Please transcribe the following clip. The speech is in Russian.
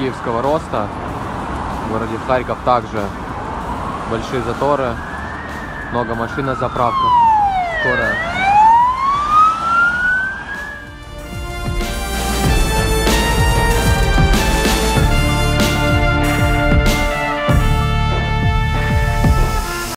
Киевского роста. В городе Харьков также большие заторы, много машин на заправках.